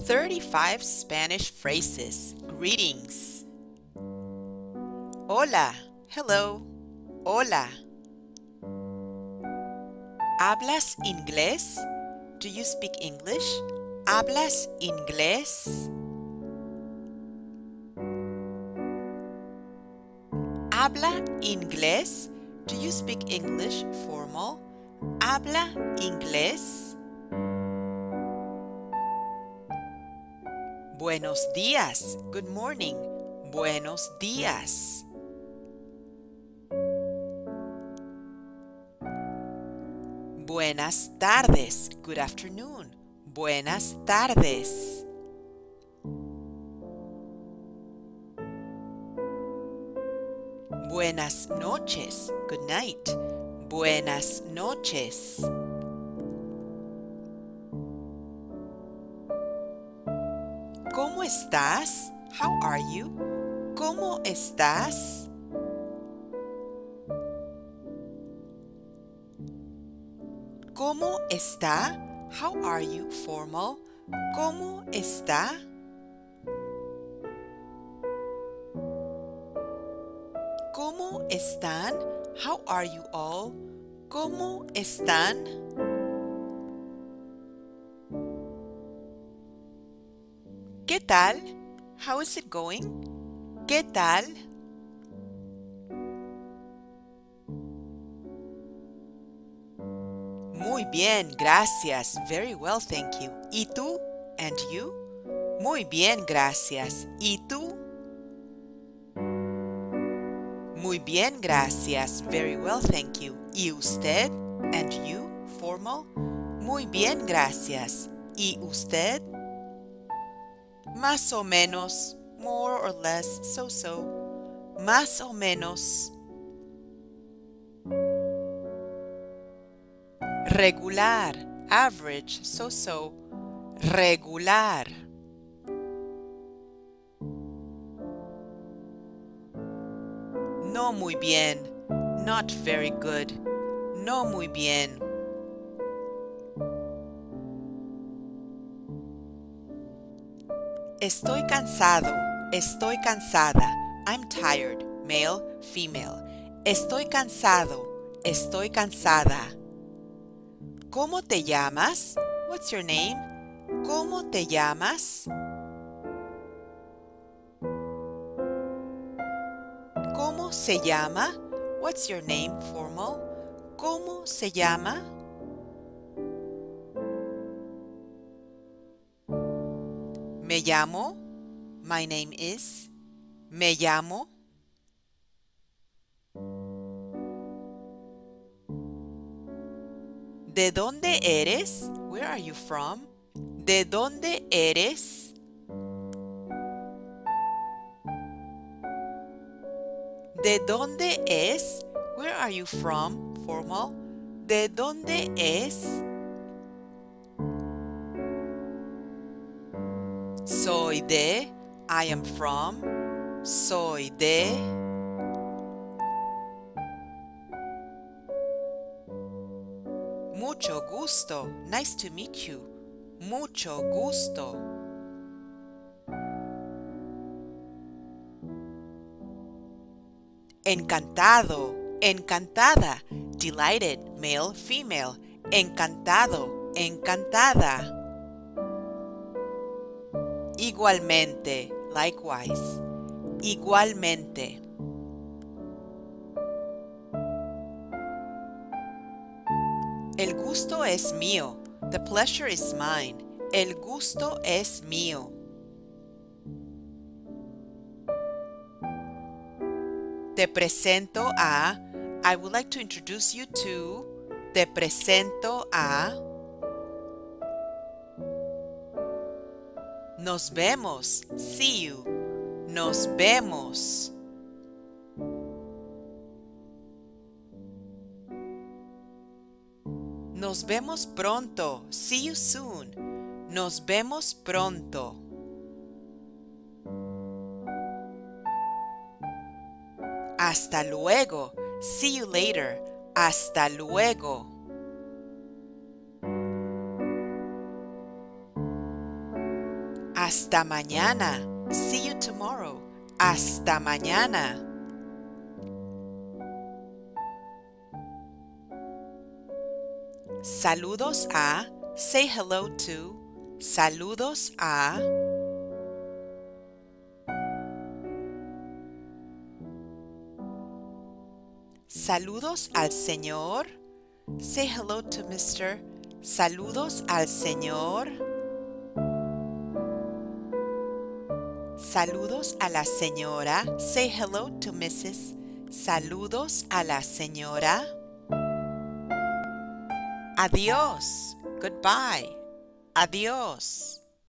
35 Spanish phrases. Greetings. Hola. Hello. Hola. ¿Hablas inglés? Do you speak English? ¿Hablas inglés? ¿Habla inglés? Do you speak English? Formal. ¿Habla inglés? Buenos días. Good morning. Buenos días. Buenas tardes. Good afternoon. Buenas tardes. Buenas noches. Good night. Buenas noches. Estás? How are you? ¿Cómo estás? ¿Cómo está? How are you? Formal. ¿Cómo está? ¿Cómo están? How are you all? ¿Cómo están? Tal? How is it going? ¿Qué tal? Muy bien, gracias. Very well, thank you. ¿Y tú? And you? Muy bien, gracias. ¿Y tú? Muy bien, gracias. Very well, thank you. ¿Y usted? And you? Formal. Muy bien, gracias. ¿Y usted? Más o menos. More or less. So-so. Más o menos. Regular. Average. So-so. Regular. No muy bien. Not very good. No muy bien. Estoy cansado. Estoy cansada. I'm tired. Male, female. Estoy cansado. Estoy cansada. ¿Cómo te llamas? What's your name? ¿Cómo te llamas? ¿Cómo se llama? What's your name? Formal. ¿Cómo se llama? Me llamo. My name is. Me llamo. ¿De dónde eres? Where are you from? ¿De dónde eres? ¿De dónde es? Where are you from? Formal. ¿De dónde es? Soy de. I am from. Soy de. Mucho gusto. Nice to meet you. Mucho gusto. Encantado. Encantada. Delighted. Male, female. Encantado. Encantada. Igualmente. Likewise. Igualmente. El gusto es mío. The pleasure is mine. El gusto es mío. Te presento a. I would like to introduce you to. Te presento a. Nos vemos. See you. Nos vemos. Nos vemos pronto. See you soon. Nos vemos pronto. Hasta luego. See you later. Hasta luego. Hasta mañana. See you tomorrow. Hasta mañana. Saludos a. Say hello to. Saludos a. Saludos al Señor. Say hello to Mr. Saludos al Señor. Saludos a la señora. Say hello to Mrs. Saludos a la señora. Adiós. Goodbye. Adiós.